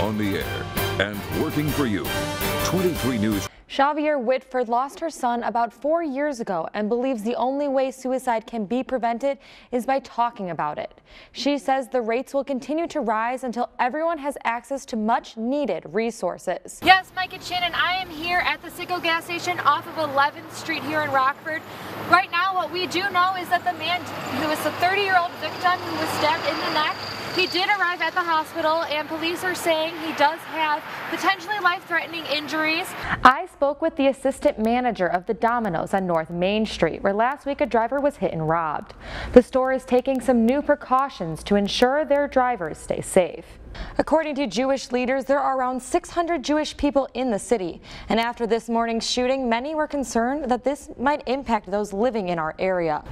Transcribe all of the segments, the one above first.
on the air, and working for you. 23 News. Xavier Whitford lost her son about four years ago and believes the only way suicide can be prevented is by talking about it. She says the rates will continue to rise until everyone has access to much needed resources. Yes, Mike and Shannon, I am here at the Citgo gas station off of 11th Street here in Rockford. Right now, what we do know is that the man who was the 30 year old victim who was stabbed in the neck he did arrive at the hospital, and police are saying he does have potentially life-threatening injuries. I spoke with the assistant manager of the Domino's on North Main Street, where last week a driver was hit and robbed. The store is taking some new precautions to ensure their drivers stay safe. According to Jewish leaders, there are around 600 Jewish people in the city. And after this morning's shooting, many were concerned that this might impact those living in our area.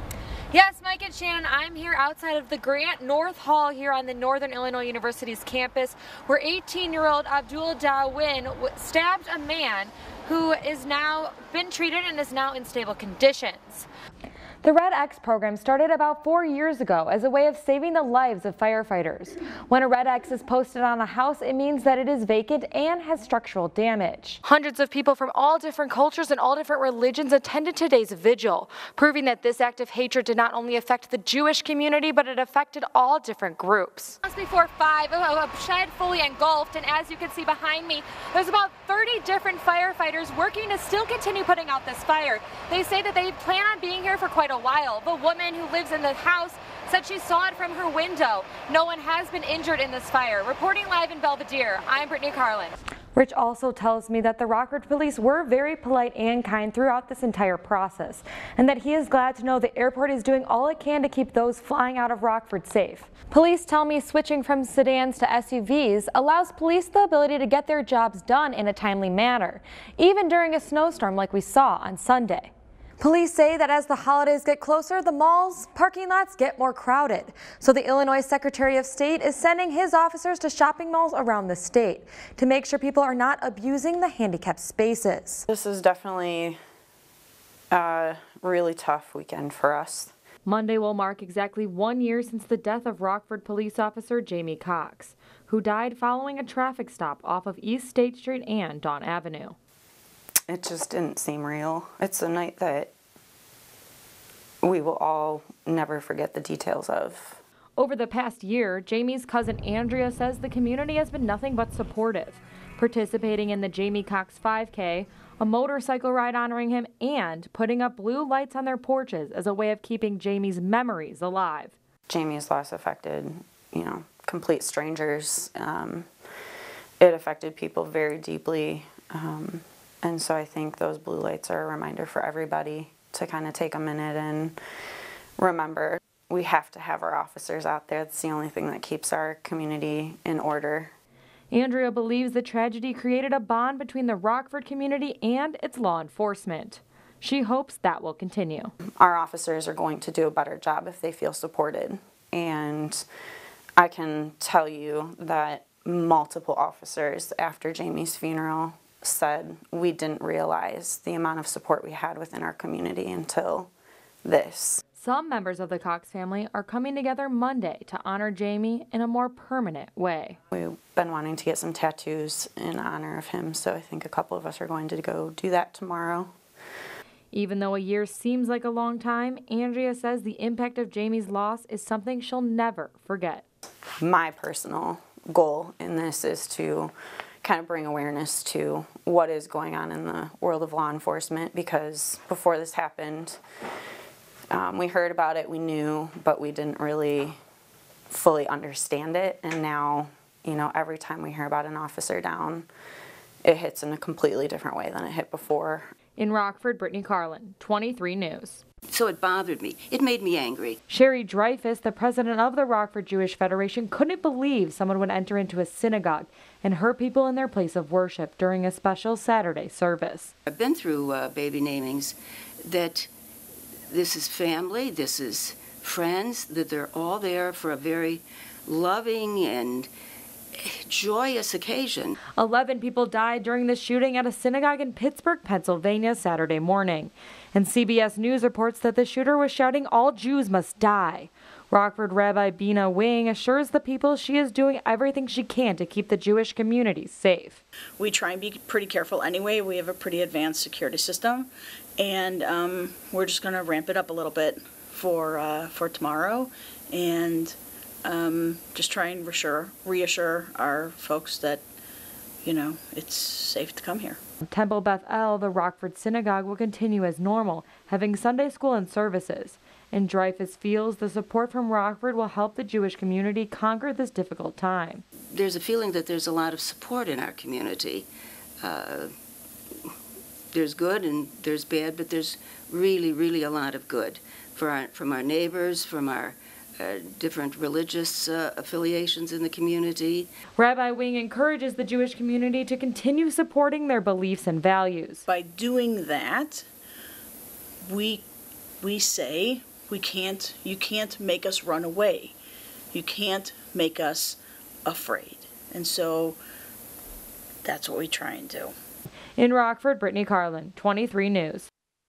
Yes, Mike and Shannon, I'm here outside of the Grant North Hall here on the Northern Illinois University's campus where 18-year-old Abdul Dawin stabbed a man who is now been treated and is now in stable conditions. The Red X program started about four years ago as a way of saving the lives of firefighters. When a Red X is posted on a house, it means that it is vacant and has structural damage. Hundreds of people from all different cultures and all different religions attended today's vigil, proving that this act of hatred did not only affect the Jewish community, but it affected all different groups. Just before five, a shed fully engulfed, and as you can see behind me, there's about 30 different firefighters working to still continue putting out this fire. They say that they plan on being here for quite quite a while. The woman who lives in the house said she saw it from her window. No one has been injured in this fire. Reporting live in Belvidere, I'm Brittany Karlin. Rich also tells me that the Rockford police were very polite and kind throughout this entire process, and that he is glad to know the airport is doing all it can to keep those flying out of Rockford safe. Police tell me switching from sedans to SUVs allows police the ability to get their jobs done in a timely manner, even during a snowstorm like we saw on Sunday. Police say that as the holidays get closer, the malls, parking lots get more crowded. So the Illinois Secretary of State is sending his officers to shopping malls around the state to make sure people are not abusing the handicapped spaces. This is definitely a really tough weekend for us. Monday will mark exactly one year since the death of Rockford police officer Jamie Cox, who died following a traffic stop off of East State Street and Dawn Avenue it just didn't seem real. It's a night that we will all never forget the details of. Over the past year, Jamie's cousin Andrea says the community has been nothing but supportive, participating in the Jamie Cox 5K, a motorcycle ride honoring him, and putting up blue lights on their porches as a way of keeping Jamie's memories alive. Jamie's loss affected, you know, complete strangers. Um, it affected people very deeply. Um, and so I think those blue lights are a reminder for everybody to kind of take a minute and remember we have to have our officers out there. It's the only thing that keeps our community in order. Andrea believes the tragedy created a bond between the Rockford community and its law enforcement. She hopes that will continue. Our officers are going to do a better job if they feel supported. And I can tell you that multiple officers after Jamie's funeral said we didn't realize the amount of support we had within our community until this. Some members of the Cox family are coming together Monday to honor Jamie in a more permanent way. We've been wanting to get some tattoos in honor of him, so I think a couple of us are going to go do that tomorrow. Even though a year seems like a long time, Andrea says the impact of Jamie's loss is something she'll never forget. My personal goal in this is to kind of bring awareness to what is going on in the world of law enforcement because before this happened, um, we heard about it, we knew, but we didn't really fully understand it. And now, you know, every time we hear about an officer down, it hits in a completely different way than it hit before. In Rockford, Brittany Karlin, 23 News. So it bothered me. It made me angry. Sherry Dreyfus, the president of the Rockford Jewish Federation, couldn't believe someone would enter into a synagogue and hurt people in their place of worship during a special Saturday service. I've been through uh, baby namings that this is family, this is friends, that they're all there for a very loving and joyous occasion. 11 people died during the shooting at a synagogue in Pittsburgh, Pennsylvania, Saturday morning. And CBS News reports that the shooter was shouting, All Jews must die. Rockford Rabbi Bina Wing assures the people she is doing everything she can to keep the Jewish community safe. We try and be pretty careful anyway. We have a pretty advanced security system, and um, we're just going to ramp it up a little bit for uh, for tomorrow, and um, just try and reassure reassure our folks that you know it's safe to come here. Temple Beth El, the Rockford Synagogue, will continue as normal, having Sunday school and services. And Dreyfus feels the support from Rockford will help the Jewish community conquer this difficult time. There's a feeling that there's a lot of support in our community. Uh, there's good and there's bad, but there's really, really a lot of good for our, from our neighbors, from our uh, different religious uh, affiliations in the community. Rabbi Wing encourages the Jewish community to continue supporting their beliefs and values. By doing that, we we say we can't you can't make us run away. You can't make us afraid. And so that's what we try and do. In Rockford, Brittany Karlin, 23 News.